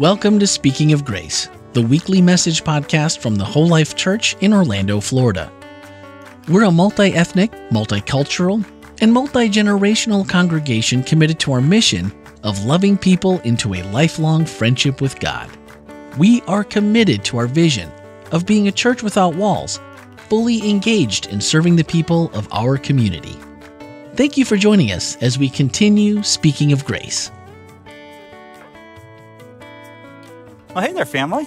Welcome to Speaking of Grace, the weekly message podcast from the Whole Life Church in Orlando, Florida. We're a multi ethnic, multicultural, and multi generational congregation committed to our mission of loving people into a lifelong friendship with God. We are committed to our vision of being a church without walls, fully engaged in serving the people of our community. Thank you for joining us as we continue speaking of grace. Well, hey there, family.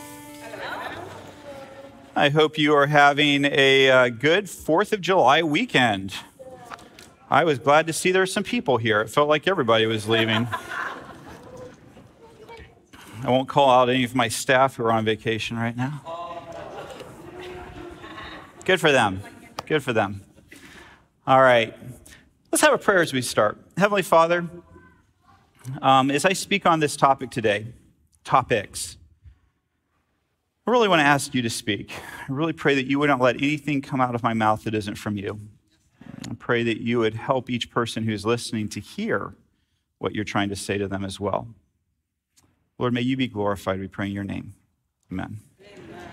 I hope you are having a uh, good 4th of July weekend. I was glad to see there were some people here. It felt like everybody was leaving. I won't call out any of my staff who are on vacation right now. Good for them. Good for them. All right. Let's have a prayer as we start. Heavenly Father, um, as I speak on this topic today, topics, I really want to ask you to speak. I really pray that you wouldn't let anything come out of my mouth that isn't from you. I pray that you would help each person who's listening to hear what you're trying to say to them as well. Lord, may you be glorified, we pray in your name. Amen. Amen.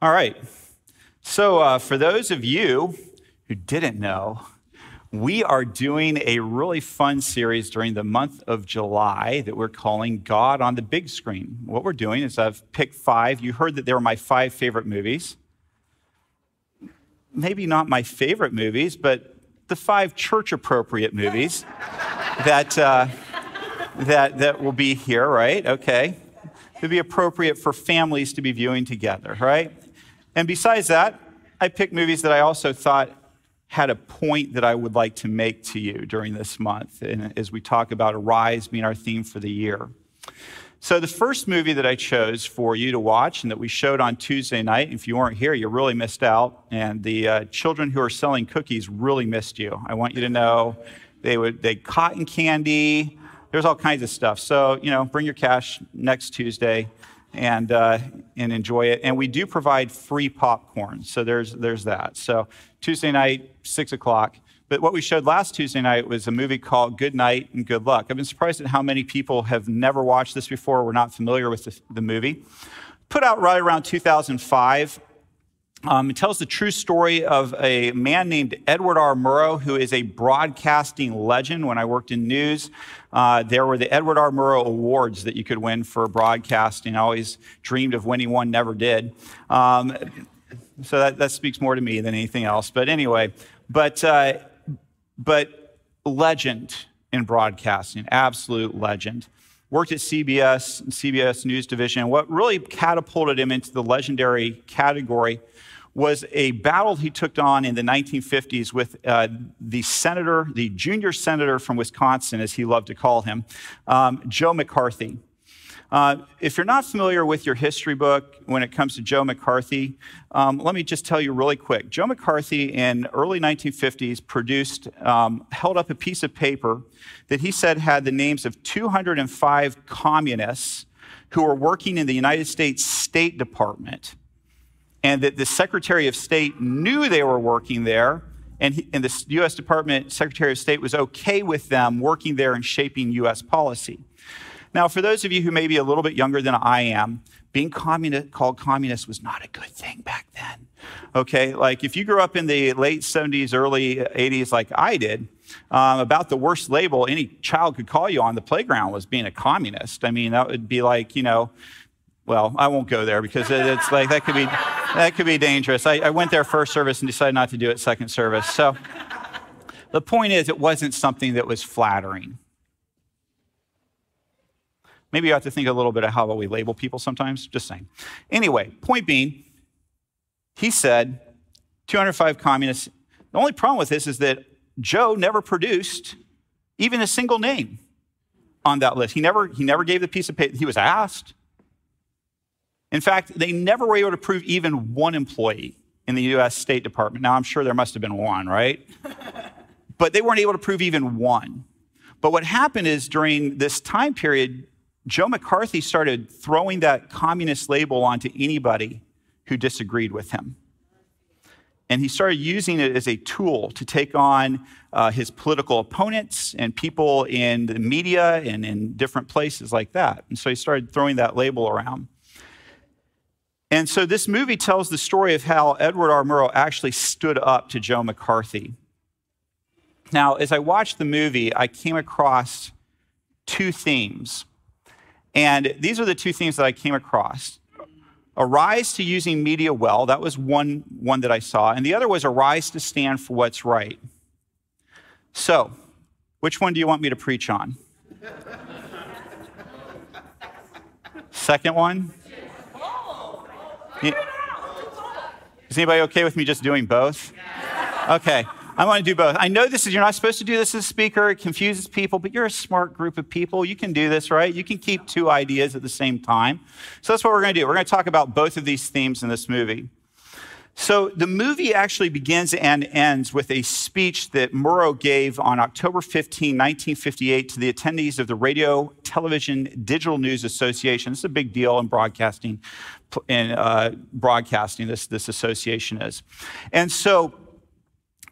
All right. So, uh, for those of you who didn't know, we are doing a really fun series during the month of July that we're calling God on the Big Screen. What we're doing is I've picked five. You heard that they were my five favorite movies. Maybe not my favorite movies, but the five church appropriate movies that, uh, that, that will be here, right? Okay. To be appropriate for families to be viewing together, right? And besides that, I picked movies that I also thought had a point that I would like to make to you during this month, and as we talk about Arise being our theme for the year. So, the first movie that I chose for you to watch and that we showed on Tuesday night, if you weren't here, you really missed out. And the uh, children who are selling cookies really missed you. I want you to know they would, they cotton candy, there's all kinds of stuff. So, you know, bring your cash next Tuesday and, uh, and enjoy it. And we do provide free popcorn. So there's, there's that. So Tuesday night, 6 o'clock. But what we showed last Tuesday night was a movie called Good Night and Good Luck. I've been surprised at how many people have never watched this before, were not familiar with the, the movie. Put out right around 2005. Um, it tells the true story of a man named Edward R. Murrow, who is a broadcasting legend. When I worked in news, uh, there were the Edward R. Murrow Awards that you could win for broadcasting. I always dreamed of winning one, never did. Um, so that, that speaks more to me than anything else. But anyway, but, uh, but legend in broadcasting, absolute legend. Worked at CBS, CBS News Division. What really catapulted him into the legendary category was a battle he took on in the 1950s with uh, the senator, the junior senator from Wisconsin, as he loved to call him, um, Joe McCarthy. Uh, if you're not familiar with your history book when it comes to Joe McCarthy, um, let me just tell you really quick. Joe McCarthy in early 1950s produced, um, held up a piece of paper that he said had the names of 205 communists who were working in the United States State Department, and that the Secretary of State knew they were working there. And, he, and the U.S. Department Secretary of State was okay with them working there and shaping U.S. policy. Now, for those of you who may be a little bit younger than I am, being communist, called communist was not a good thing back then. Okay, like if you grew up in the late 70s, early 80s, like I did, um, about the worst label any child could call you on the playground was being a communist. I mean, that would be like, you know, well, I won't go there because it's like that could be that could be dangerous. I, I went there first service and decided not to do it second service. So the point is, it wasn't something that was flattering. Maybe you have to think a little bit of how we label people sometimes. Just saying. Anyway, point being, he said 205 communists. The only problem with this is that Joe never produced even a single name on that list. He never, he never gave the piece of paper. He was asked. In fact, they never were able to prove even one employee in the US State Department. Now, I'm sure there must have been one, right? but they weren't able to prove even one. But what happened is during this time period, Joe McCarthy started throwing that communist label onto anybody who disagreed with him. and he started using it as a tool to take on uh, his political opponents and people in the media and in different places like that. And so he started throwing that label around. And so this movie tells the story of how Edward R. Murrow actually stood up to Joe McCarthy. Now, as I watched the movie, I came across two themes. And these are the two themes that I came across. A rise to using media well, that was one, one that I saw. And the other was a rise to stand for what's right. So, which one do you want me to preach on? Second one? Is anybody okay with me just doing both? Okay. I want to do both. I know this is, you're not supposed to do this as a speaker. It confuses people, but you're a smart group of people. You can do this, right? You can keep two ideas at the same time. So that's what we're going to do. We're going to talk about both of these themes in this movie. So the movie actually begins and ends with a speech that Murrow gave on October 15, 1958, to the attendees of the Radio, Television, Digital News Association. Is a big deal in broadcasting. In uh, broadcasting, this this association is, and so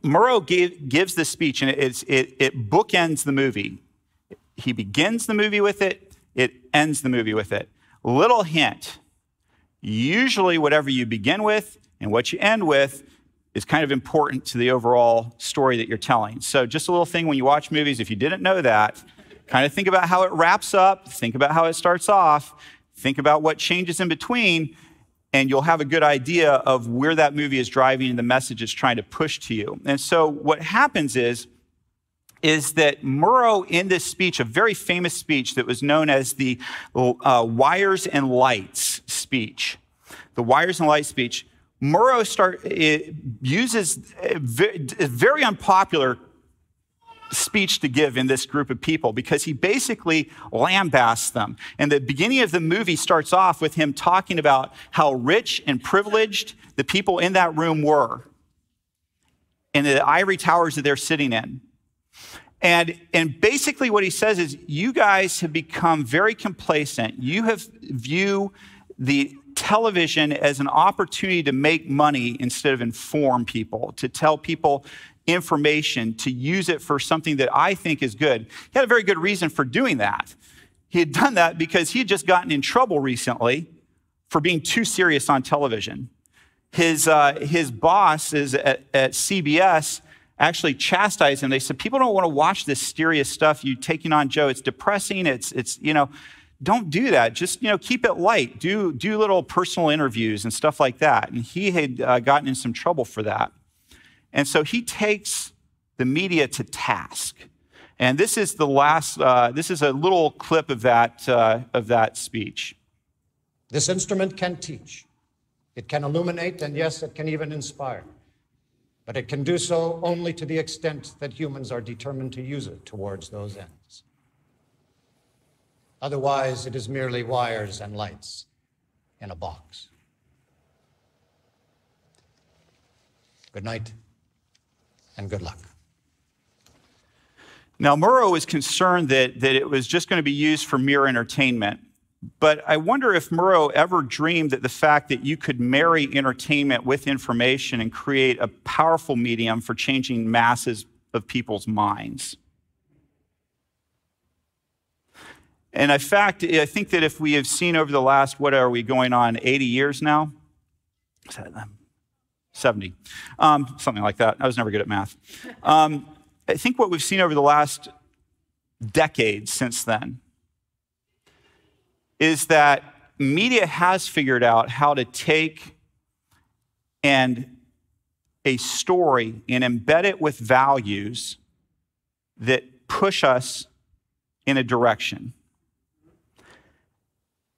Murrow gave, gives this speech, and it, it bookends the movie. He begins the movie with it. It ends the movie with it. Little hint. Usually, whatever you begin with and what you end with is kind of important to the overall story that you're telling. So, just a little thing when you watch movies, if you didn't know that, kind of think about how it wraps up, think about how it starts off, think about what changes in between, and you'll have a good idea of where that movie is driving and the message it's trying to push to you. And so, what happens is, is that Murrow, in this speech, a very famous speech that was known as the uh, Wires and Lights speech, the Wires and Lights speech, Murrow start, uses a very unpopular speech to give in this group of people because he basically lambasts them. And the beginning of the movie starts off with him talking about how rich and privileged the people in that room were and the ivory towers that they're sitting in. And, and basically what he says is, you guys have become very complacent. You have view the television as an opportunity to make money instead of inform people, to tell people information, to use it for something that I think is good. He had a very good reason for doing that. He had done that because he had just gotten in trouble recently for being too serious on television. His, uh, his boss is at, at CBS actually chastised him. They said, People don't want to watch this serious stuff you taking on Joe. It's depressing. It's, it's you know, don't do that. Just, you know, keep it light. Do, do little personal interviews and stuff like that. And he had uh, gotten in some trouble for that. And so he takes the media to task. And this is the last, uh, this is a little clip of that, uh, of that speech. This instrument can teach, it can illuminate, and yes, it can even inspire. But it can do so only to the extent that humans are determined to use it towards those ends. Otherwise, it is merely wires and lights in a box. Good night and good luck. Now, Murrow was concerned that, that it was just going to be used for mere entertainment. But I wonder if Murrow ever dreamed that the fact that you could marry entertainment with information and create a powerful medium for changing masses of people's minds. And in fact, I think that if we have seen over the last, what are we going on, 80 years now? Um, 70, um, something like that. I was never good at math. Um, I think what we've seen over the last decade since then is that media has figured out how to take and a story and embed it with values that push us in a direction.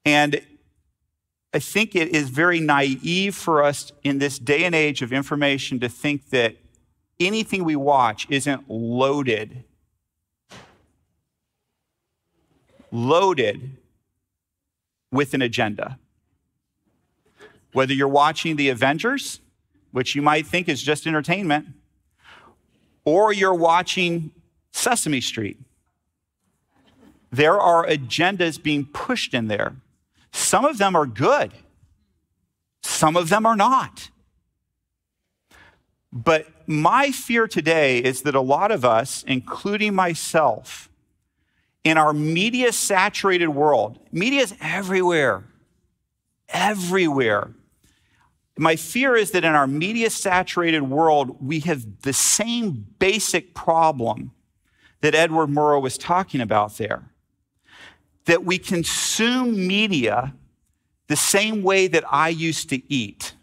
And I think it is very naive for us in this day and age of information to think that anything we watch isn't loaded, loaded with an agenda. Whether you're watching The Avengers, which you might think is just entertainment, or you're watching Sesame Street, there are agendas being pushed in there some of them are good, some of them are not. But my fear today is that a lot of us, including myself, in our media saturated world, media is everywhere, everywhere. My fear is that in our media saturated world, we have the same basic problem that Edward Murrow was talking about there. That we consume media the same way that I used to eat.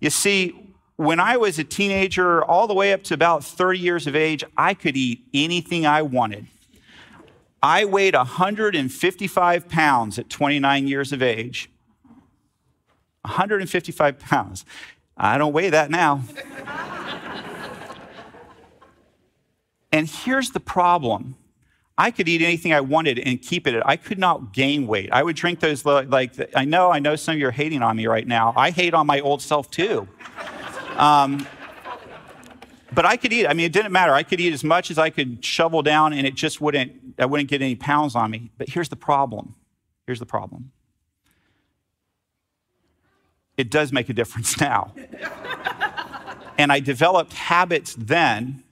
You see, when I was a teenager, all the way up to about 30 years of age, I could eat anything I wanted. I weighed 155 pounds at 29 years of age. 155 pounds. I don't weigh that now. and here's the problem I could eat anything I wanted and keep it. I could not gain weight. I would drink those, like, I know, I know some of you are hating on me right now. I hate on my old self too. Um, but I could eat. I mean, it didn't matter. I could eat as much as I could shovel down, and it just wouldn't. I wouldn't get any pounds on me. But here's the problem. Here's the problem. It does make a difference now. and I developed habits then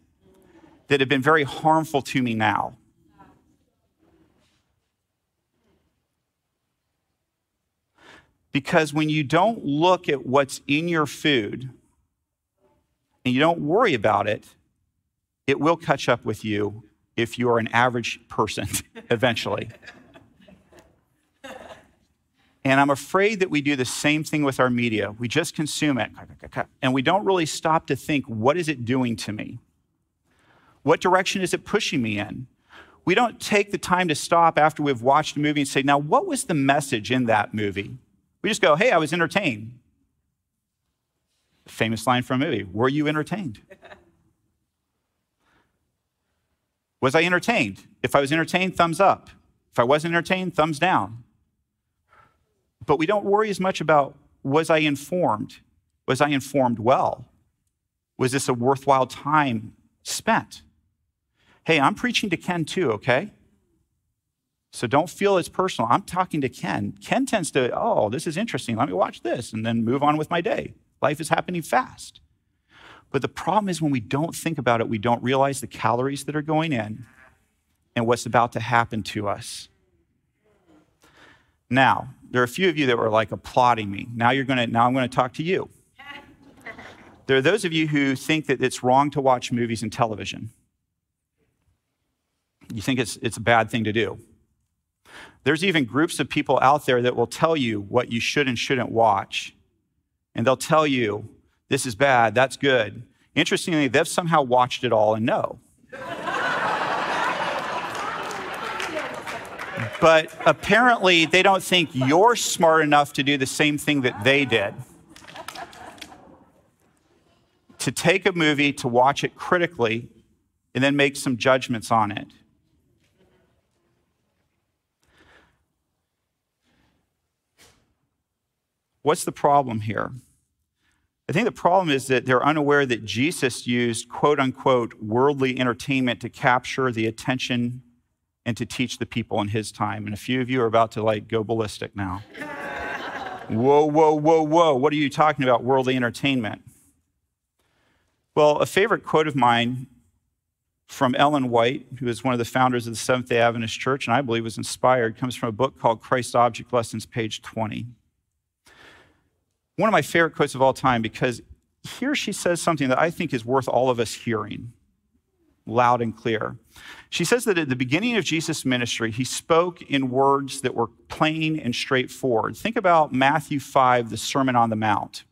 that have been very harmful to me now. Because when you don't look at what's in your food, and you don't worry about it, it will catch up with you if you are an average person eventually. And I'm afraid that we do the same thing with our media. We just consume it, and we don't really stop to think, what is it doing to me? What direction is it pushing me in? We don't take the time to stop after we've watched a movie and say, now, what was the message in that movie? We just go, hey, I was entertained. Famous line from a movie Were you entertained? Was I entertained? If I was entertained, thumbs up. If I wasn't entertained, thumbs down. But we don't worry as much about was I informed? Was I informed well? Was this a worthwhile time spent? Hey, I'm preaching to Ken too, okay? So don't feel it's personal. I'm talking to Ken. Ken tends to, oh, this is interesting. Let me watch this and then move on with my day. Life is happening fast. But the problem is when we don't think about it, we don't realize the calories that are going in and what's about to happen to us. Now, there are a few of you that were like applauding me. Now you're going to now I'm going to talk to you. There are those of you who think that it's wrong to watch movies and television. You think it's, it's a bad thing to do. There's even groups of people out there that will tell you what you should and shouldn't watch and they'll tell you, this is bad, that's good. Interestingly, they've somehow watched it all and know. but apparently, they don't think you're smart enough to do the same thing that they did. To take a movie, to watch it critically, and then make some judgments on it. What's the problem here? I think the problem is that they're unaware that Jesus used quote unquote worldly entertainment to capture the attention and to teach the people in his time. And a few of you are about to like go ballistic now. whoa, whoa, whoa, whoa. What are you talking about, worldly entertainment? Well, a favorite quote of mine from Ellen White, who is one of the founders of the Seventh day Adventist Church, and I believe was inspired, comes from a book called Christ Object Lessons, page 20 one of my favorite quotes of all time because here she says something that I think is worth all of us hearing loud and clear. She says that at the beginning of Jesus' ministry, he spoke in words that were plain and straightforward. Think about Matthew 5, the Sermon on the Mount.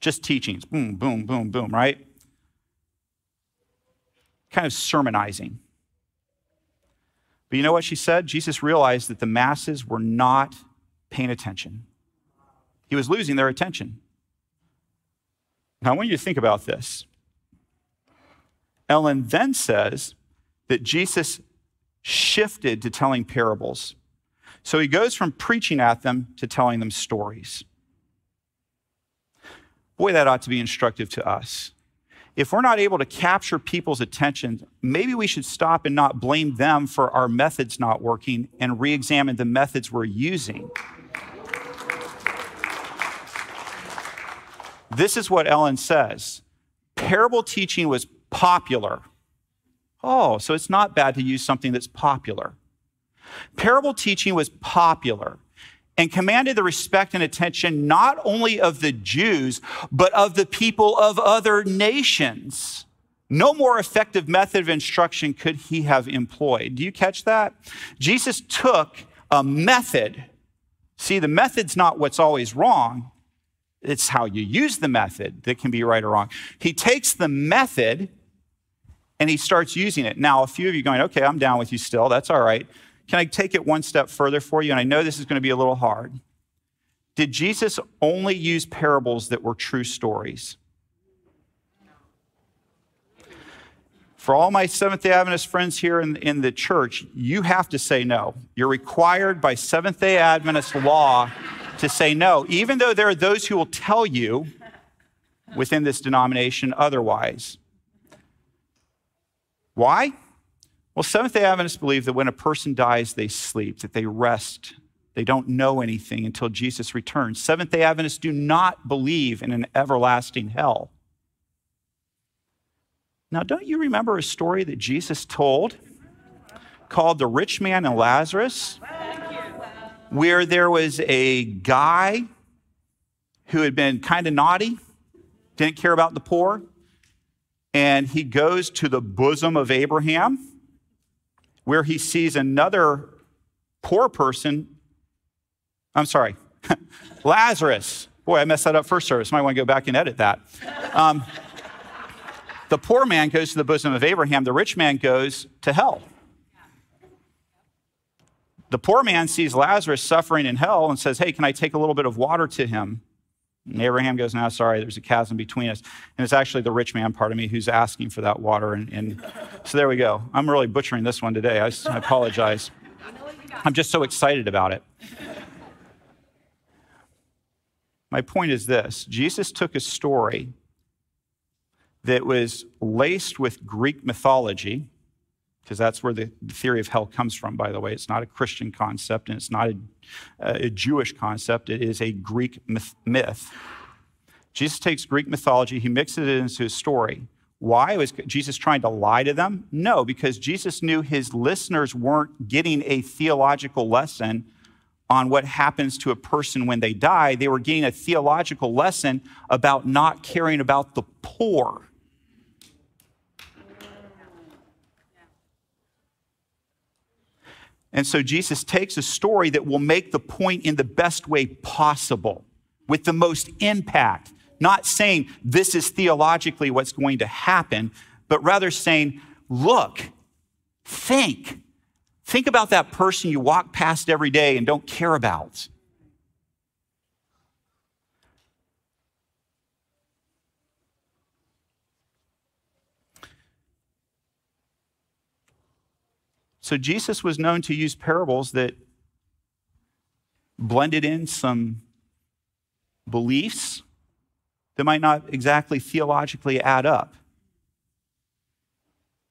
Just teachings, boom, boom, boom, boom, right? Kind of sermonizing. But you know what she said? Jesus realized that the masses were not paying attention. He was losing their attention. Now, I want you to think about this. Ellen then says that Jesus shifted to telling parables. So he goes from preaching at them to telling them stories. Boy, that ought to be instructive to us. If we're not able to capture people's attention, maybe we should stop and not blame them for our methods not working and re examine the methods we're using. This is what Ellen says parable teaching was popular. Oh, so it's not bad to use something that's popular. Parable teaching was popular and commanded the respect and attention not only of the Jews, but of the people of other nations. No more effective method of instruction could he have employed. Do you catch that? Jesus took a method. See, the method's not what's always wrong, it's how you use the method that can be right or wrong. He takes the method and he starts using it. Now, a few of you going, okay, I'm down with you still. That's all right. Can I take it one step further for you? And I know this is going to be a little hard. Did Jesus only use parables that were true stories? For all my Seventh day Adventist friends here in, in the church, you have to say no. You're required by Seventh day Adventist law to say no, even though there are those who will tell you within this denomination otherwise. Why? Well, Seventh day Adventists believe that when a person dies, they sleep, that they rest. They don't know anything until Jesus returns. Seventh day Adventists do not believe in an everlasting hell. Now, don't you remember a story that Jesus told called The Rich Man and Lazarus? Where there was a guy who had been kind of naughty, didn't care about the poor, and he goes to the bosom of Abraham where he sees another poor person. I'm sorry, Lazarus. Boy, I messed that up first service. Might want to go back and edit that. Um, the poor man goes to the bosom of Abraham, the rich man goes to hell. The poor man sees Lazarus suffering in hell and says, Hey, can I take a little bit of water to him? And Abraham goes, No, sorry, there's a chasm between us. And it's actually the rich man part of me who's asking for that water. And, and so there we go. I'm really butchering this one today. I, I apologize. I'm just so excited about it. My point is this Jesus took a story that was laced with Greek mythology, because that's where the, theory of hell comes from, by the way. It's not a Christian concept and it's not a, a Jewish concept, it is a Greek myth, myth. Jesus takes Greek mythology, he mixes it into his story. Why? Was Jesus trying to lie to them? No, because Jesus knew his listeners weren't getting a theological lesson on what happens to a person when they die. They were getting a theological lesson about not caring about the poor. And so Jesus takes a story that will make the point in the best way possible, with the most impact, not saying this is theologically what's going to happen, but rather saying, look, think. Think about that person you walk past every day and don't care about. So Jesus was known to use parables that blended in some beliefs that might not exactly theologically add up.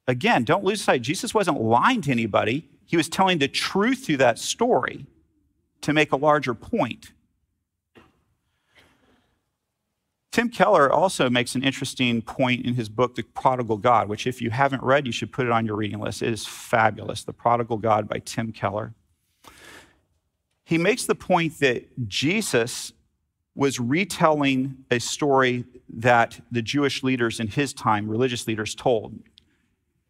Again, don't lose sight. Jesus wasn't lying to anybody, he was telling the truth through that story to make a larger point. Tim Keller also makes an interesting point in his book, The Prodigal God, which, if you haven't read, you should put it on your reading list. It is fabulous. The Prodigal God by Tim Keller. He makes the point that Jesus was retelling a story that the Jewish leaders in his time, religious leaders, told.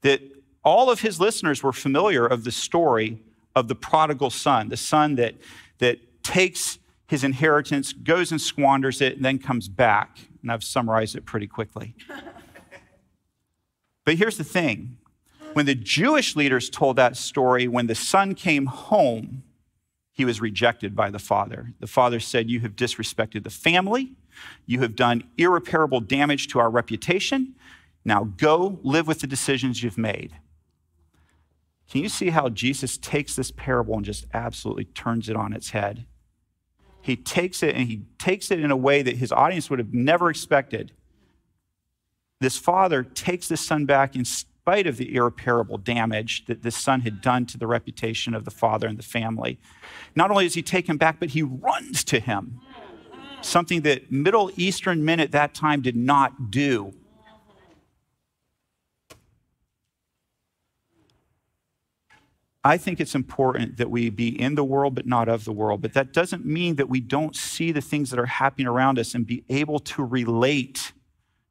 That all of his listeners were familiar of the story of the prodigal son, the son that, that takes his inheritance, goes and squanders it, and then comes back. And I've summarized it pretty quickly. but here's the thing when the Jewish leaders told that story, when the son came home, he was rejected by the father. The father said, You have disrespected the family, you have done irreparable damage to our reputation. Now go live with the decisions you've made. Can you see how Jesus takes this parable and just absolutely turns it on its head? He takes it and he takes it in a way that his audience would have never expected. This father takes this son back in spite of the irreparable damage that this son had done to the reputation of the father and the family. Not only does he take him back, but he runs to him. something that Middle Eastern men at that time did not do. I think it's important that we be in the world but not of the world. But that doesn't mean that we don't see the things that are happening around us and be able to relate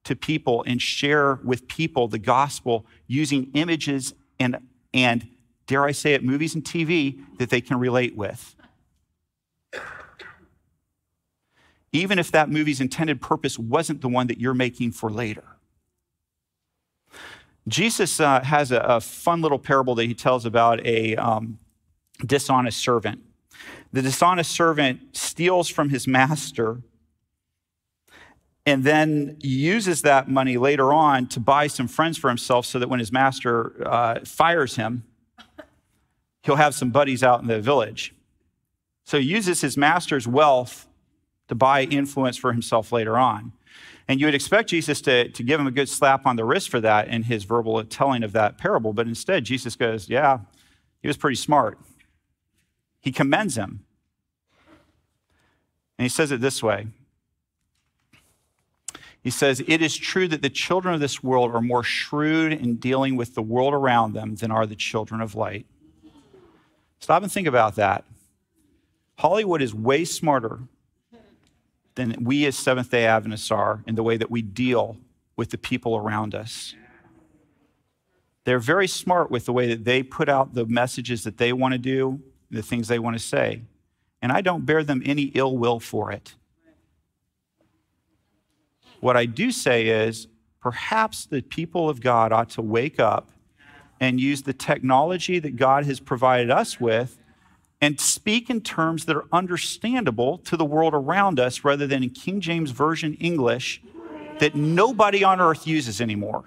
to people and share with people the gospel using images and, and dare I say it, movies and TV that they can relate with. Even if that movie's intended purpose wasn't the one that you're making for later. Jesus uh, has a, a, fun little parable that he tells about a um, dishonest servant. The dishonest servant steals from his master and then uses that money later on to buy some friends for himself so that when his master uh, fires him, he'll have some buddies out in the village. So he uses his master's wealth to buy influence for himself later on. And you would expect Jesus to, to give him a good slap on the wrist for that in his verbal telling of that parable. But instead, Jesus goes, Yeah, he was pretty smart. He commends him. And he says it this way He says, It is true that the children of this world are more shrewd in dealing with the world around them than are the children of light. Stop and think about that. Hollywood is way smarter than we as Seventh day Adventists are in the way that we deal with the people around us. They're very smart with the way that they put out the messages that they want to do, the things they want to say. And I don't bear them any ill will for it. What I do say is perhaps the people of God ought to wake up and use the technology that God has provided us with and speak in terms that are understandable to the world around us rather than in King James Version English that nobody on earth uses anymore.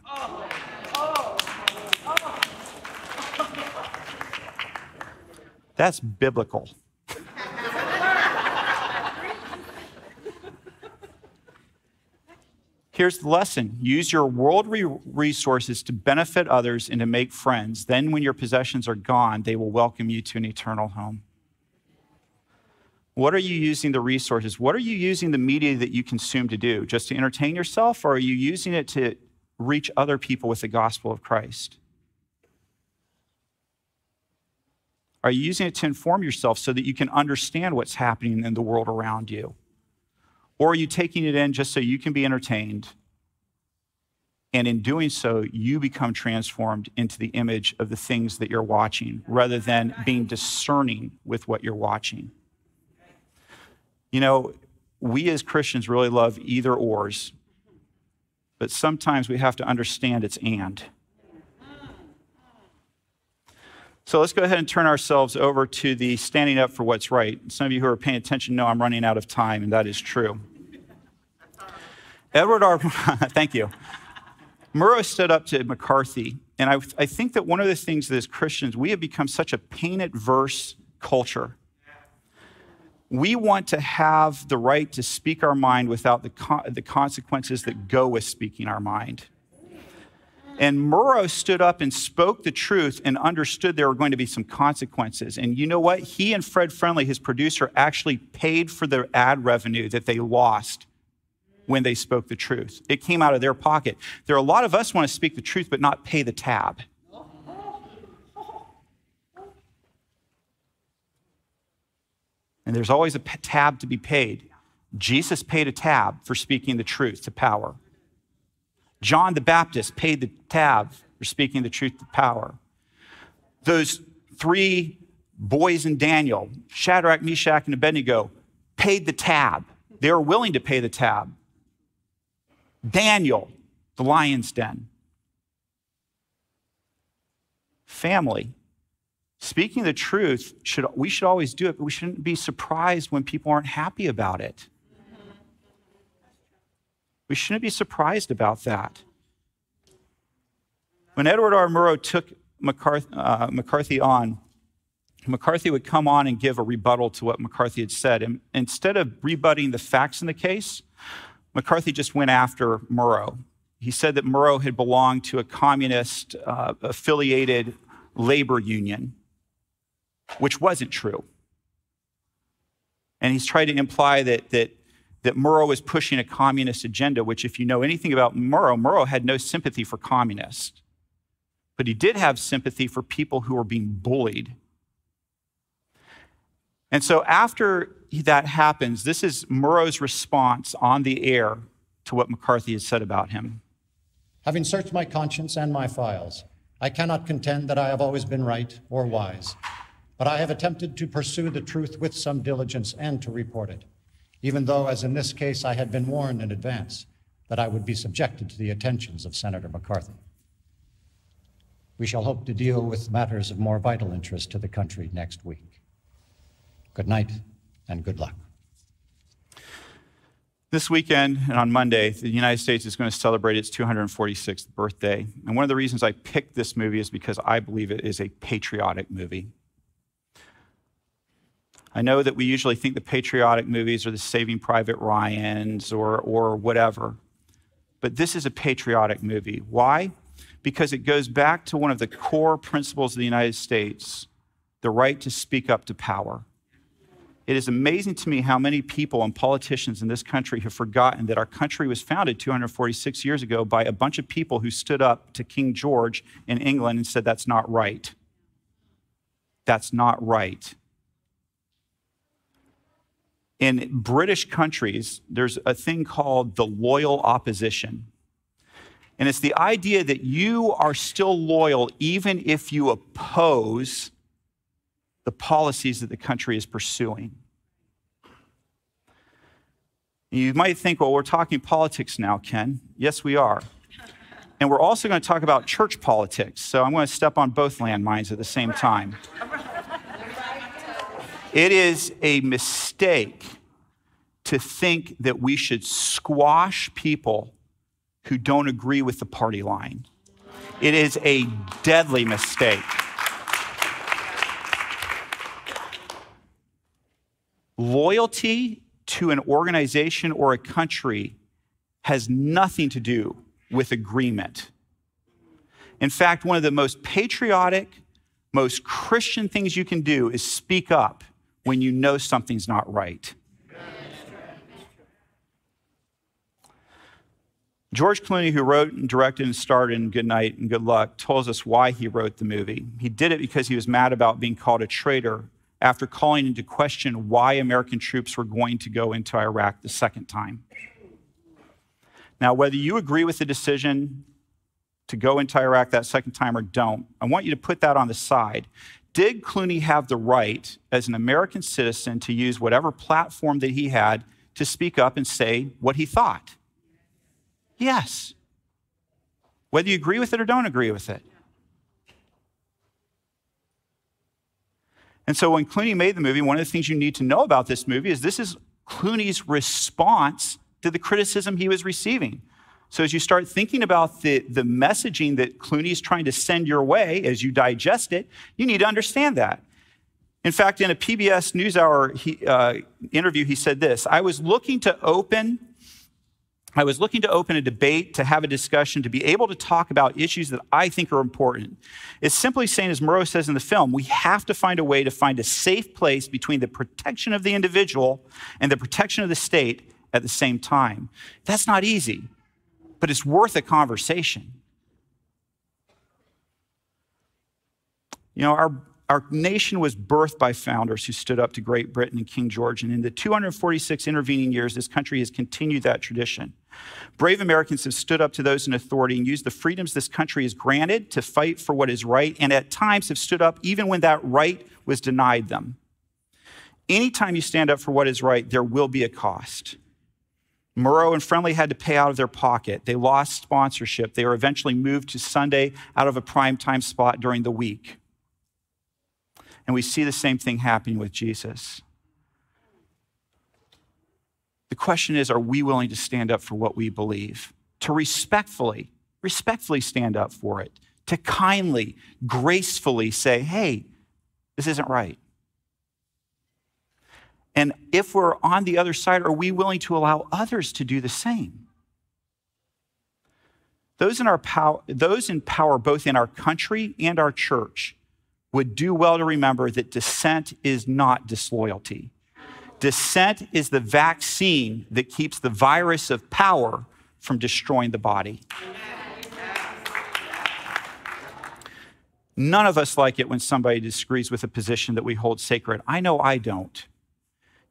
That's biblical. Here's the lesson use your worldly resources to benefit others and to make friends. Then, when your possessions are gone, they will welcome you to an eternal home. What are you using the resources? What are you using the media that you consume to do? Just to entertain yourself, or are you using it to reach other people with the gospel of Christ? Are you using it to inform yourself so that you can understand what's happening in the world around you? Or are you taking it in just so you can be entertained? And in doing so, you become transformed into the image of the things that you're watching rather than being discerning with what you're watching. You know, we as Christians really love either ors, but sometimes we have to understand it's and. So let's go ahead and turn ourselves over to the standing up for what's right. Some of you who are paying attention know I'm running out of time, and that is true. Edward R. thank you. Murrow stood up to McCarthy, and I, I think that one of the things that as Christians, we have become such a painted verse culture. We want to have the right to speak our mind without the, co- the consequences that go with speaking our mind. And Murrow stood up and spoke the truth and understood there were going to be some consequences. And you know what? He and Fred Friendly, his producer, actually paid for the ad revenue that they lost when they spoke the truth. It came out of their pocket. There are a lot of us want to speak the truth but not pay the tab. And there's always a tab to be paid. Jesus paid a tab for speaking the truth to power. John the Baptist paid the tab for speaking the truth to power. Those three boys in Daniel, Shadrach, Meshach, and Abednego, paid the tab. They were willing to pay the tab. Daniel, the lion's den. Family. Speaking the truth, should, we should always do it, but we shouldn't be surprised when people aren't happy about it. We shouldn't be surprised about that. When Edward R. Murrow took McCarthy, uh, McCarthy on, McCarthy would come on and give a rebuttal to what McCarthy had said. And instead of rebutting the facts in the case, McCarthy just went after Murrow. He said that Murrow had belonged to a communist uh, affiliated labor union, which wasn't true. And he's tried to imply that, that that Murrow was pushing a communist agenda, which, if you know anything about Murrow, Murrow had no sympathy for communists. But he did have sympathy for people who were being bullied. And so, after that happens, this is Murrow's response on the air to what McCarthy had said about him. Having searched my conscience and my files, I cannot contend that I have always been right or wise, but I have attempted to pursue the truth with some diligence and to report it, even though, as in this case, I had been warned in advance that I would be subjected to the attentions of Senator McCarthy. We shall hope to deal with matters of more vital interest to the country next week. Good night and good luck. This weekend and on Monday, the United States is going to celebrate its 246th birthday. And one of the reasons I picked this movie is because I believe it is a patriotic movie. I know that we usually think the patriotic movies are the Saving Private Ryans or, or whatever, but this is a patriotic movie. Why? Because it goes back to one of the core principles of the United States the right to speak up to power. It is amazing to me how many people and politicians in this country have forgotten that our country was founded 246 years ago by a bunch of people who stood up to King George in England and said, That's not right. That's not right. In British countries, there's a thing called the loyal opposition. And it's the idea that you are still loyal even if you oppose the policies that the country is pursuing. You might think, well, we're talking politics now, Ken. Yes, we are. And we're also going to talk about church politics. So I'm going to step on both landmines at the same time. It is a mistake to think that we should squash people who don't agree with the party line. It is a deadly mistake. Loyalty to an organization or a country has nothing to do with agreement. In fact, one of the most patriotic, most Christian things you can do is speak up when you know something's not right. George Clooney, who wrote and directed and starred in Good Night and Good Luck, tells us why he wrote the movie. He did it because he was mad about being called a traitor after calling into question why American troops were going to go into Iraq the second time. Now, whether you agree with the decision to go into Iraq that second time or don't, I want you to put that on the side. Did Clooney have the right, as an American citizen, to use whatever platform that he had to speak up and say what he thought? Yes. Whether you agree with it or don't agree with it. And so when Clooney made the movie, one of the things you need to know about this movie is this is Clooney's response to the criticism he was receiving. So as you start thinking about the, the messaging that Clooney's trying to send your way as you digest it, you need to understand that. In fact, in a PBS NewsHour he, uh, interview, he said this I was looking to open I was looking to open a debate, to have a discussion, to be able to talk about issues that I think are important. It's simply saying, as Murrow says in the film, we have to find a way to find a safe place between the protection of the individual and the protection of the state at the same time. That's not easy, but it's worth a conversation. You know, our, our nation was birthed by founders who stood up to Great Britain and King George. And in the 246 intervening years, this country has continued that tradition. Brave Americans have stood up to those in authority and used the freedoms this country has granted to fight for what is right, and at times have stood up even when that right was denied them. Anytime you stand up for what is right, there will be a cost. Murrow and Friendly had to pay out of their pocket. They lost sponsorship. They were eventually moved to Sunday out of a prime time spot during the week. And we see the same thing happening with Jesus. The question is are we willing to stand up for what we believe? To respectfully, respectfully stand up for it, to kindly, gracefully say, hey, this isn't right. And if we're on the other side, are we willing to allow others to do the same? Those in, our power, those in power, both in our country and our church, would do well to remember that dissent is not disloyalty. Dissent is the vaccine that keeps the virus of power from destroying the body. None of us like it when somebody disagrees with a position that we hold sacred. I know I don't.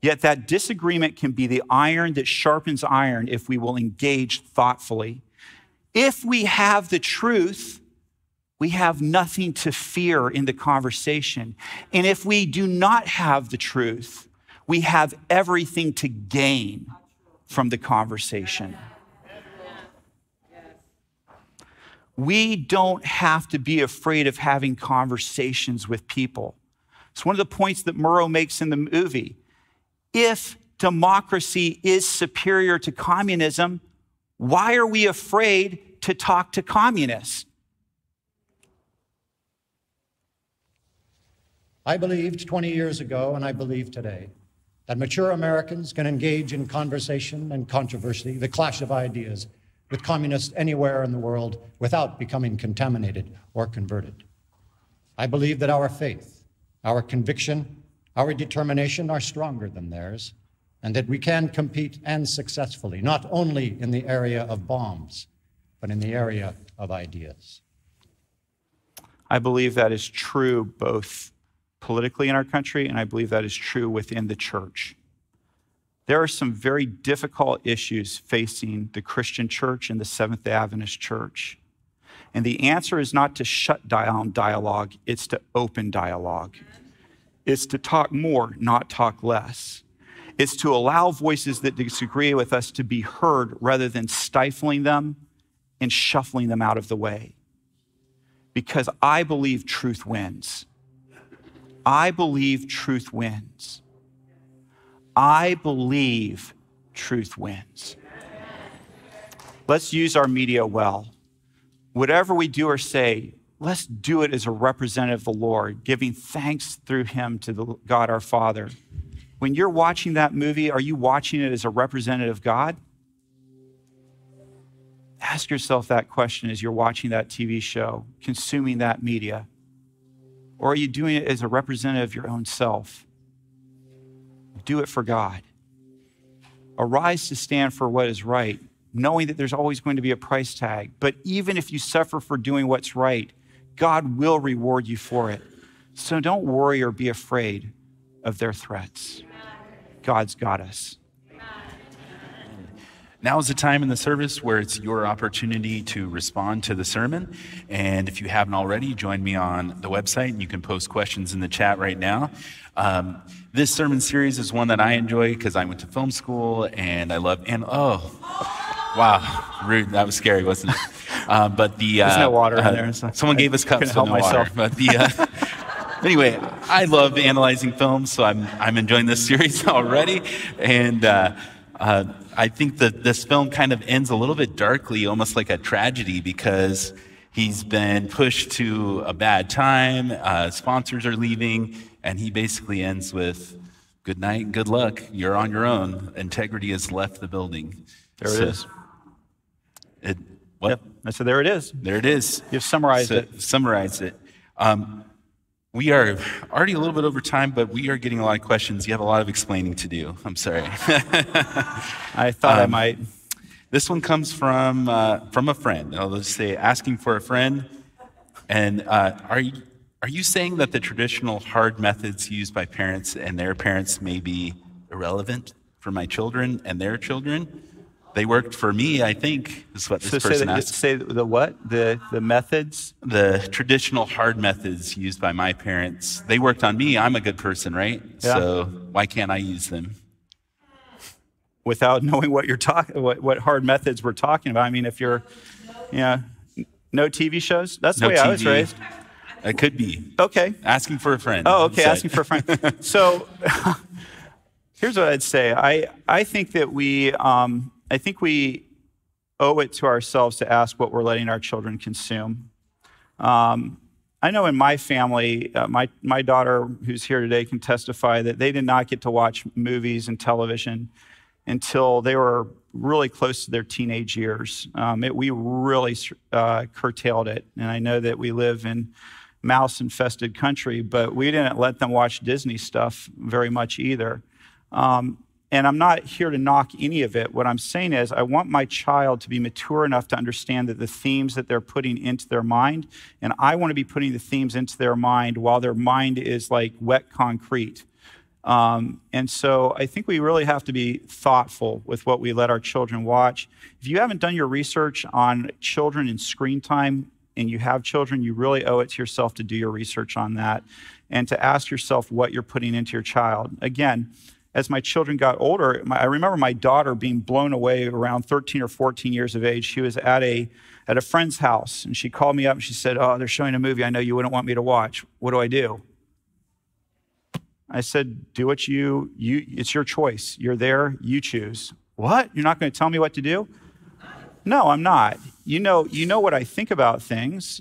Yet that disagreement can be the iron that sharpens iron if we will engage thoughtfully. If we have the truth, we have nothing to fear in the conversation. And if we do not have the truth, we have everything to gain from the conversation. We don't have to be afraid of having conversations with people. It's one of the points that Murrow makes in the movie if democracy is superior to communism, why are we afraid to talk to communists? I believed 20 years ago, and I believe today, that mature Americans can engage in conversation and controversy, the clash of ideas, with communists anywhere in the world without becoming contaminated or converted. I believe that our faith, our conviction, our determination are stronger than theirs, and that we can compete and successfully, not only in the area of bombs, but in the area of ideas. I believe that is true both politically in our country, and I believe that is true within the church. There are some very difficult issues facing the Christian church and the Seventh day Adventist church. And the answer is not to shut down dialogue, it's to open dialogue It's to talk more, not talk less. It's to allow voices that disagree with us to be heard rather than stifling them and shuffling them out of the way. Because I believe truth wins. I believe truth wins. I believe truth wins. Let's use our media well. Whatever we do or say, let's do it as a representative of the Lord, giving thanks through him to the God our Father. When you're watching that movie, are you watching it as a representative of God? Ask yourself that question as you're watching that TV show, consuming that media. Or are you doing it as a representative of your own self? Do it for God. Arise to stand for what is right, knowing that there's always going to be a price tag. But even if you suffer for doing what's right, God will reward you for it. So don't worry or be afraid of their threats. God's got us. Now is the time in the service where it's your opportunity to respond to the sermon. And if you haven't already, join me on the website and you can post questions in the chat right now. Um, this sermon series is one that I enjoy because I went to film school and I love, and oh, wow, rude. That was scary, wasn't it? Uh, but the uh, there's no water in uh, there. So someone gave us cups, so no myself. water. But the uh, anyway, I love analyzing films, so I'm I'm enjoying this series already, and. Uh, uh, I think that this film kind of ends a little bit darkly, almost like a tragedy, because he's been pushed to a bad time. Uh, sponsors are leaving, and he basically ends with good night, good luck. You're on your own. Integrity has left the building. There so, it is. It, what? Yep. I said, there it is. There it is. You've summarized so, it. Summarized it. Um, we are already a little bit over time, but we are getting a lot of questions. You have a lot of explaining to do. I'm sorry. I thought um, I might. This one comes from uh, from a friend. I'll just say asking for a friend. And uh, are you are you saying that the traditional hard methods used by parents and their parents may be irrelevant for my children and their children? They worked for me, I think, is what this so person say asked. Say the what? The, the methods? The traditional hard methods used by my parents. They worked on me. I'm a good person, right? Yeah. So why can't I use them? Without knowing what you're talking, what, what hard methods we're talking about. I mean, if you're, you know, no TV shows. That's the no way TV. I was raised. It could be. Okay. Asking for a friend. Oh, okay. Asking for a friend. so, here's what I'd say. I I think that we. Um, I think we owe it to ourselves to ask what we're letting our children consume. Um, I know in my family, uh, my, my daughter, who's here today, can testify that they did not get to watch movies and television until they were really close to their teenage years. Um, it, we really uh, curtailed it. And I know that we live in mouse infested country, but we didn't let them watch Disney stuff very much either. Um, and I'm not here to knock any of it. What I'm saying is, I want my child to be mature enough to understand that the themes that they're putting into their mind, and I want to be putting the themes into their mind while their mind is like wet concrete. Um, and so I think we really have to be thoughtful with what we let our children watch. If you haven't done your research on children and screen time, and you have children, you really owe it to yourself to do your research on that and to ask yourself what you're putting into your child. Again, as my children got older, my, I remember my daughter being blown away around 13 or 14 years of age. She was at a at a friend's house, and she called me up and she said, "Oh, they're showing a movie I know you wouldn't want me to watch. What do I do?" I said, "Do what you you. It's your choice. You're there. You choose. What? You're not going to tell me what to do?" No, I'm not. You know, you know what I think about things,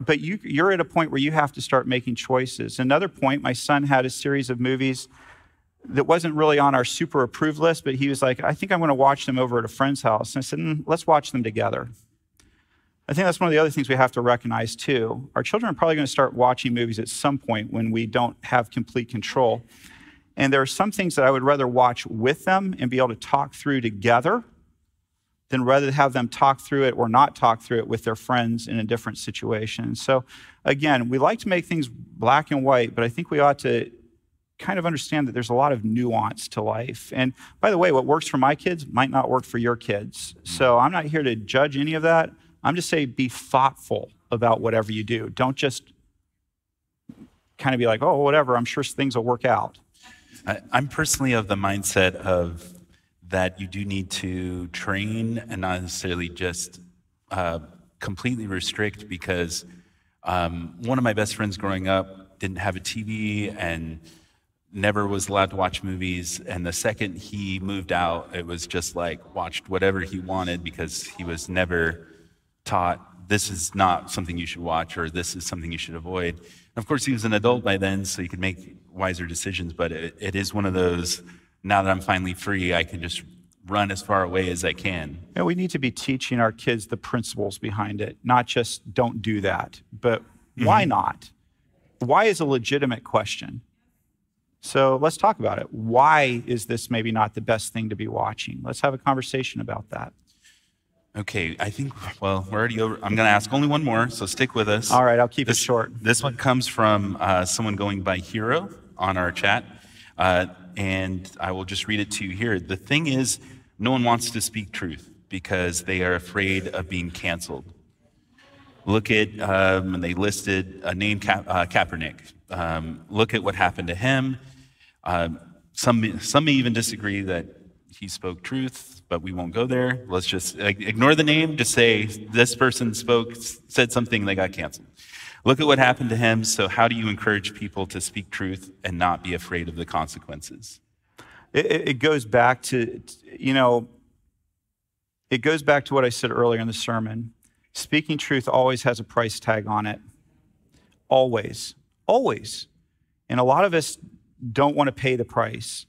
but you, you're at a point where you have to start making choices. Another point, my son had a series of movies that wasn't really on our super approved list, but he was like, I think I'm going to watch them over at a friend's house. And I said, mm, let's watch them together. I think that's one of the other things we have to recognize too. Our children are probably going to start watching movies at some point when we don't have complete control. And there are some things that I would rather watch with them and be able to talk through together than rather have them talk through it or not talk through it with their friends in a different situation. So, again, we like to make things black and white, but I think we ought to kind of understand that there's a lot of nuance to life. And by the way, what works for my kids might not work for your kids. So I'm not here to judge any of that. I'm just saying be thoughtful about whatever you do. Don't just kind of be like, oh, whatever, I'm sure things will work out. I'm personally of the mindset of that you do need to train and not necessarily just uh, completely restrict because um, one of my best friends growing up didn't have a TV and never was allowed to watch movies. And the second he moved out, it was just like watched whatever he wanted because he was never taught this is not something you should watch or this is something you should avoid. And of course, he was an adult by then, so he could make wiser decisions. But it, it is one of those now that I'm finally free, I can just run as far away as I can. And we need to be teaching our kids the principles behind it, not just don't do that, but mm-hmm. why not? Why is a legitimate question. So let's talk about it. Why is this maybe not the best thing to be watching? Let's have a conversation about that. Okay, I think, well, we're already over. I'm going to ask only one more, so stick with us. All right, I'll keep this, it short. This one comes from uh, someone going by Hero on our chat, uh, and I will just read it to you here. The thing is, no one wants to speak truth because they are afraid of being canceled. Look at, um, and they listed a name, Ka- uh, Kaepernick. Um, look at what happened to him. Um, some, some may even disagree that he spoke truth, but we won't go there. Let's just ignore the name, just say this person spoke, said something, they got canceled. Look at what happened to him. So, how do you encourage people to speak truth and not be afraid of the consequences? It, it goes back to, you know, it goes back to what I said earlier in the sermon. Speaking truth always has a price tag on it. Always. Always. And a lot of us don't want to pay the price.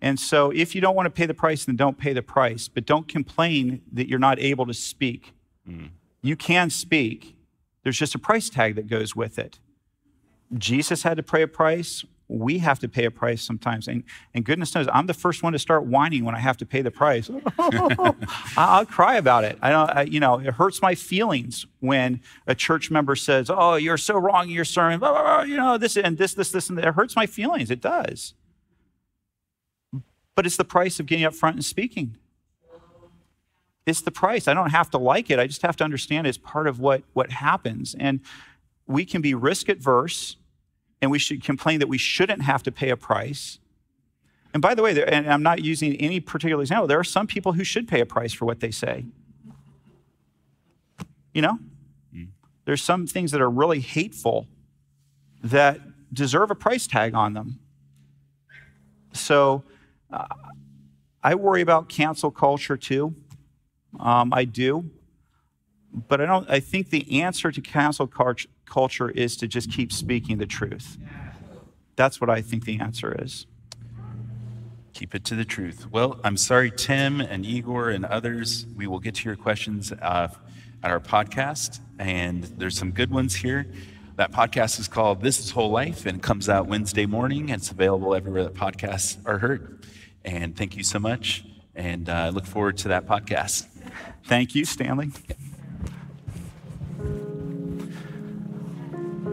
And so, if you don't want to pay the price, then don't pay the price. But don't complain that you're not able to speak. Mm. You can speak, there's just a price tag that goes with it. Jesus had to pay a price. We have to pay a price sometimes. And, and goodness knows, I'm the first one to start whining when I have to pay the price. I'll cry about it. I don't, I, you know, it hurts my feelings when a church member says, Oh, you're so wrong in your sermon, blah, blah, blah, you know, this and this, this, this, and that. It hurts my feelings. It does. But it's the price of getting up front and speaking. It's the price. I don't have to like it. I just have to understand it's part of what, what happens. And we can be risk adverse and we should complain that we shouldn't have to pay a price. And by the way, and I'm not using any particular example, there are some people who should pay a price for what they say. You know? Mm. There's some things that are really hateful that deserve a price tag on them. So uh, I worry about cancel culture too. Um, I do. But I don't I think the answer to cancel culture is to just keep speaking the truth. That's what I think the answer is. Keep it to the truth. Well, I'm sorry, Tim and Igor and others. We will get to your questions uh, at our podcast, and there's some good ones here. that podcast is called This is Whole Life and it comes out Wednesday morning. It's available everywhere that podcasts are heard. And thank you so much. And I uh, look forward to that podcast. Thank you, Stanley.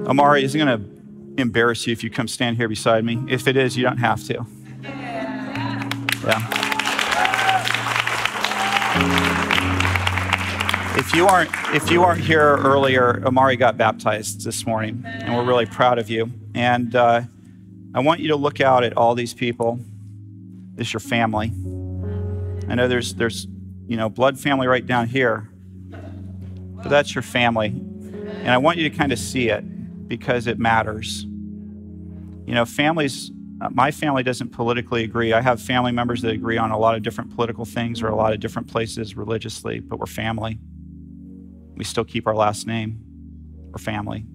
Amari, is it going to embarrass you if you come stand here beside me? If it is, you don't have to. Yeah. If you aren't if you aren't here earlier, Amari got baptized this morning, and we're really proud of you. And uh, I want you to look out at all these people. This is your family. I know there's there's you know blood family right down here, but that's your family, and I want you to kind of see it because it matters. You know, families. Uh, my family doesn't politically agree. I have family members that agree on a lot of different political things or a lot of different places religiously, but we're family we still keep our last name or family.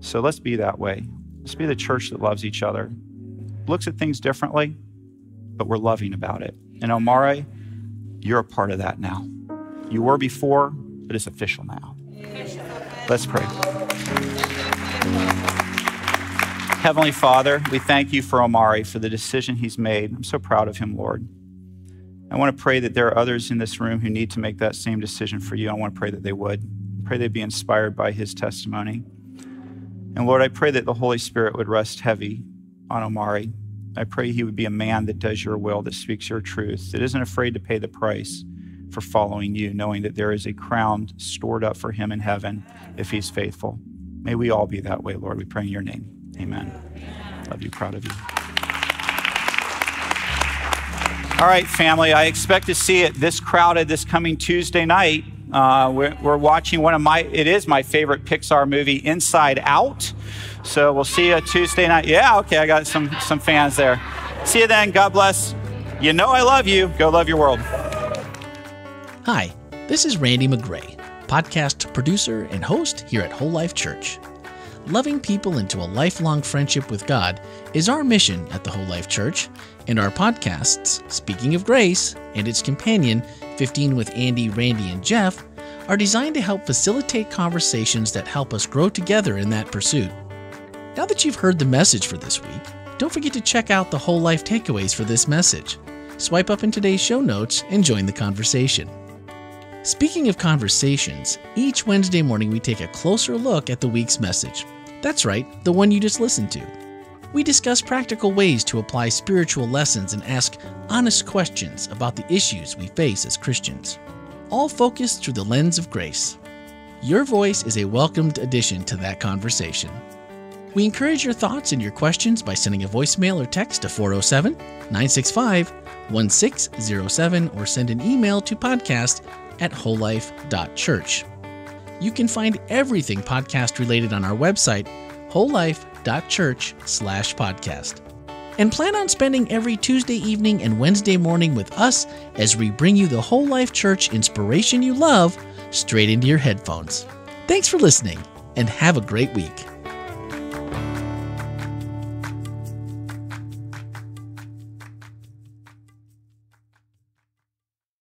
So let's be that way. Let's be the church that loves each other, looks at things differently, but we're loving about it. And Omari, you're a part of that now. You were before, but it's official now. Let's pray. Heavenly Father, we thank you for Omari, for the decision he's made. I'm so proud of him, Lord. I want to pray that there are others in this room who need to make that same decision for you. I want to pray that they would. Pray they'd be inspired by his testimony. And Lord, I pray that the Holy Spirit would rest heavy on Omari. I pray he would be a man that does your will, that speaks your truth, that isn't afraid to pay the price for following you, knowing that there is a crown stored up for him in heaven if he's faithful. May we all be that way, Lord. We pray in your name. Amen. Love you, proud of you. All right, family, I expect to see it this crowded this coming Tuesday night. Uh, we're, we're, watching one of my, it is my favorite Pixar movie, Inside Out. So we'll see you Tuesday night. Yeah, okay, I got some, some fans there. See you then. God bless. You know I love you. Go love your world. Hi, this is Randy Magray, podcast producer and host here at Whole Life Church. Loving people into a lifelong friendship with God is our mission at the Whole Life Church, and our podcasts, Speaking of Grace and its companion, 15 with Andy, Randy, and Jeff, are designed to help facilitate conversations that help us grow together in that pursuit. Now that you've heard the message for this week, don't forget to check out the whole life takeaways for this message. Swipe up in today's show notes and join the conversation. Speaking of conversations, each Wednesday morning we take a closer look at the week's message. That's right, the one you just listened to. We discuss practical ways to apply spiritual lessons and ask honest questions about the issues we face as Christians, all focused through the lens of grace. Your voice is a welcomed addition to that conversation. We encourage your thoughts and your questions by sending a voicemail or text to 407 965 1607 or send an email to podcast at wholelife.church. You can find everything podcast related on our website, wholelife.church slash podcast. And plan on spending every Tuesday evening and Wednesday morning with us as we bring you the Whole Life Church inspiration you love straight into your headphones. Thanks for listening and have a great week.